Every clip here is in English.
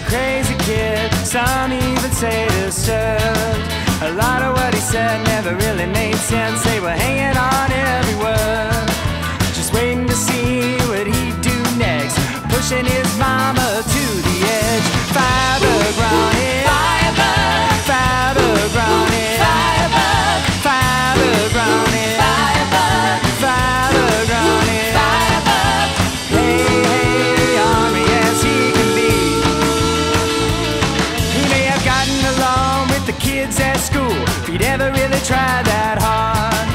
crazy kid. Some even say disturbed. A lot of what he said never really made sense. They were hanging on every word, just waiting to see what he'd do next. Pushing his he'd really tried that hard.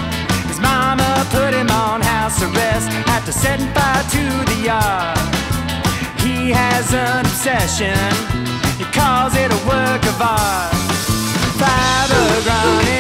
His mama put him on house arrest after setting fire to the yard. He has an obsession, he calls it a work of art. Firebug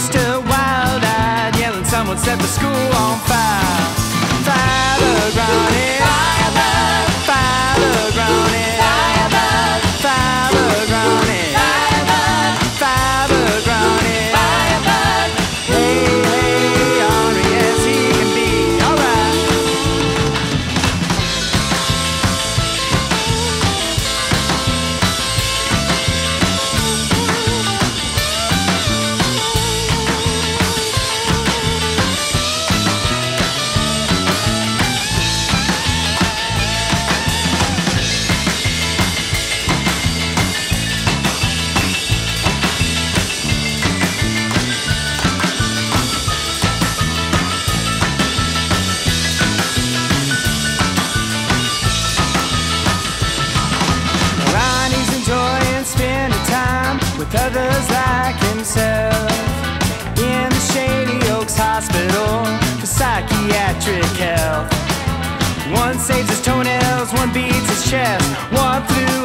sister wild-eyed, yelling someone set the school on fire. Firebug grounded. Firebug others like himself in the Shady Oaks Hospital for psychiatric health. One saves his toenails, one beats his chest, one flew